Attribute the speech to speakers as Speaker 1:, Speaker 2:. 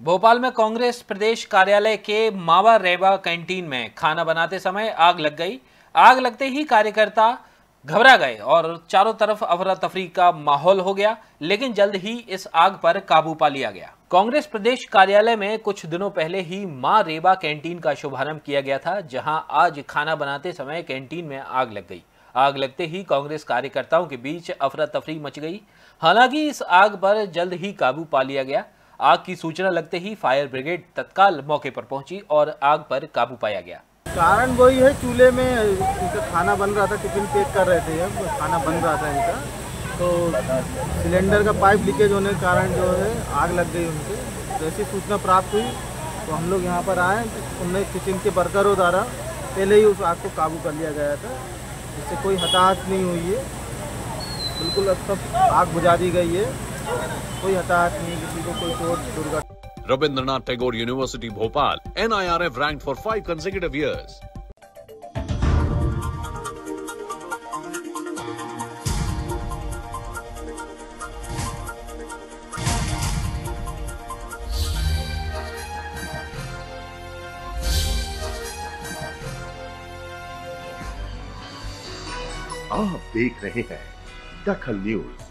Speaker 1: भोपाल में कांग्रेस प्रदेश कार्यालय के मावा रेबा कैंटीन में खाना बनाते समय आग लग गई। आग लगते ही कार्यकर्ता घबरा गए और चारों तरफ़ अफरा तफरी का माहौल हो गया, लेकिन जल्द ही इस आग पर काबू पा लिया गया। कांग्रेस प्रदेश कार्यालय में कुछ दिनों पहले ही माँ रेबा कैंटीन का शुभारंभ किया गया था, जहाँ आज खाना बनाते समय कैंटीन में आग लग गई। आग लगते ही कांग्रेस कार्यकर्ताओं के बीच अफरा तफरी मच गई। हालाँकि इस आग पर जल्द ही काबू पा लिया गया। आग की सूचना लगते ही फायर ब्रिगेड तत्काल मौके पर पहुँची और आग पर काबू पाया गया।
Speaker 2: कारण वही है, चूल्हे में इनका खाना बन रहा था, टिफ़िन पैक कर रहे थे खाना बन रहा था इनका। तो सिलेंडर का पाइप लीकेज होने के कारण जो है, आग लग गई उनके। जैसी सूचना प्राप्त हुई तो हम लोग यहाँ पर आए उनने किचन के वर्करों द्वारा पहले ही उस आग को काबू कर लिया गया था, जिससे कोई हताहत नहीं हुई है। बिल्कुल अब सब आग बुझा दी गई है। कोई हताहत नहीं किसी को कोई चोट दुर्घटना।
Speaker 3: Rabindranath Tagore University Bhopal N I R F rank for five consecutive years
Speaker 4: आप देख रहे हैं दखल न्यूज़।